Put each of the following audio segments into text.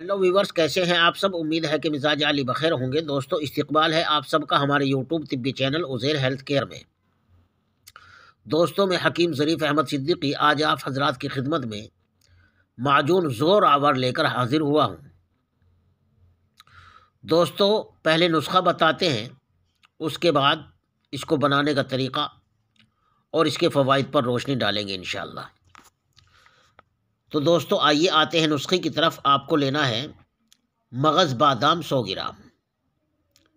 Hello viewers कैसे हैं आप सब? उम्मीद है कि मिजाज अली बखैर होंगे। दोस्तों, इस्तकबाल है आप सबका हमारे यूट्यूब तिब्बी चैनल, उज़ैर हेल्थ केयर में। दोस्तों, मैं हकीम ज़रीफ़ अहमद सिद्दीकी, आज आप हजरात की खिदमत में माजून ज़ोर आवर लेकर हाजिर हुआ हूँ। दोस्तों, पहले नुस्खा बताते हैं, उसके बाद इसको बनाने का तरीक़ा और इसके फ़वाद पर रोशनी डालेंगे इन तो दोस्तों, आइए आते हैं नुस्खे की तरफ़। आपको लेना है मगज़ बादाम सौ ग्राम,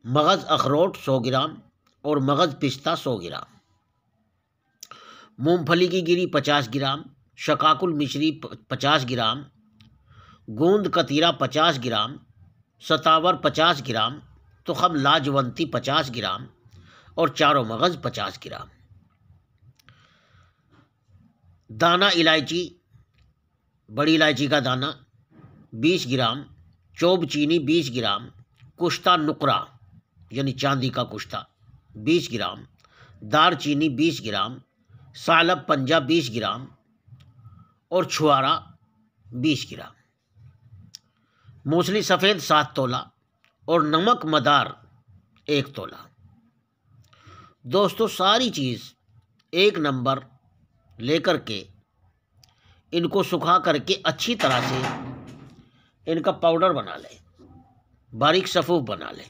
मगज़ अखरोट सौ ग्राम और मगज़ पिस्ता सौ ग्राम, मूंगफली की गिरी पचास ग्राम, शकाकुल मिश्री पचास ग्राम, गोंद कतीरा पचास ग्राम, सतावर पचास ग्राम, तुखम लाजवंती पचास ग्राम और चारों मगज़ पचास ग्राम। दाना इलायची बड़ी इलायची का दाना, बीस ग्राम, चौब चीनी बीस ग्राम, कुश्ता नुकरा, यानी चांदी का कुश्ता, बीस ग्राम, दार चीनी बीस ग्राम सालब पंजा बीस ग्राम और छुआरा बीस ग्राम। मूसली सफ़ेद सात तोला और नमक मदार एक तोला। दोस्तों, सारी चीज़ एक नंबर लेकर के इनको सुखा करके अच्छी तरह से इनका पाउडर बना लें, बारीक सफ़ूफ बना लें।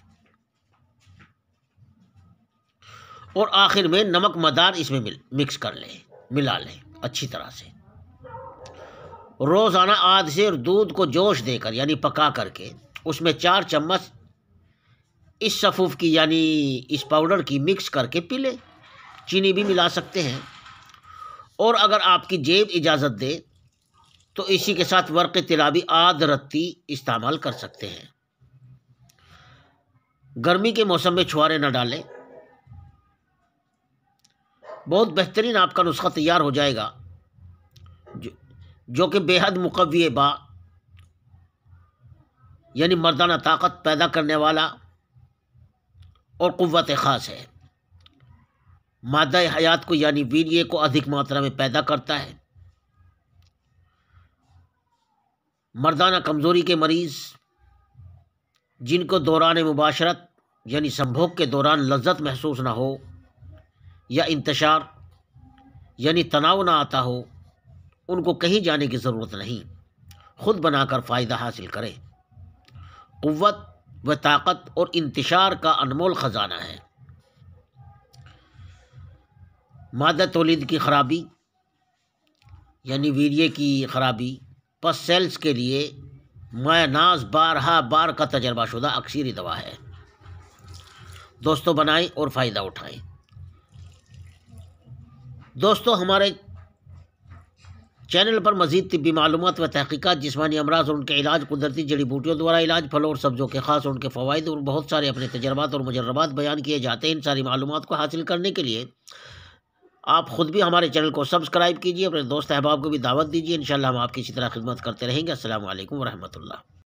और आखिर में नमक मदार इसमें मिल मिक्स कर लें, मिला लें अच्छी तरह से। रोज़ाना आध से दूध को जोश देकर, यानी पका करके, उसमें चार चम्मच इस सफ़ूफ की, यानी इस पाउडर की मिक्स करके पी लें। चीनी भी मिला सकते हैं। और अगर आपकी जेब इजाज़त दे तो इसी के साथ वर्क तिलाबी आध रत्ती इस्तेमाल कर सकते हैं। गर्मी के मौसम में छुआरे न डालें। बहुत बेहतरीन आपका नुस्खा तैयार हो जाएगा। जो जो कि बेहद मुकवी बा, यानी मर्दाना ताकत पैदा करने वाला और क़वत ख़ास है। मादा हयात को, यानी वीर्य को अधिक मात्रा में पैदा करता है। मर्दाना कमज़ोरी के मरीज़, जिनको दौरान मुबाशरत, यानी संभोग के दौरान लज्जत महसूस ना हो, या इंतशार यानी तनाव ना आता हो, उनको कहीं जाने की ज़रूरत नहीं। ख़ुद बनाकर फ़ायदा हासिल करें। क़वत व ताकत और इंतशार का अनमोल ख़जाना है। मादा तोलीद की ख़राबी, यानी वीर्य की ख़राबी पस सेल्स के लिए मायानाज बारहा बार का तजर्बा शुदा अक्सरी दवा है। दोस्तों बनाएँ और फ़ायदा उठाएँ। दोस्तों हमारे चैनल पर मजीद तबी मालूम व तहकीक़त, जिसमानी अमराज और उनके इलाज, कुदरती जड़ी बूटियों द्वारा इलाज, फलों और सब्ज़ों के ख़ास और उनके फ़वाद और बहुत सारे अपने तजर्बात और मुजरबात बयान किए जाते हैं। इन सारी मालूम को हासिल करने के लिए आप ख़ुद भी हमारे चैनल को सब्सक्राइब कीजिए, अपने दोस्त अहबाब को भी दावत दीजिए। इंशाल्लाह हम आपकी इसी तरह खिदमत करते रहेंगे। असल वरहमल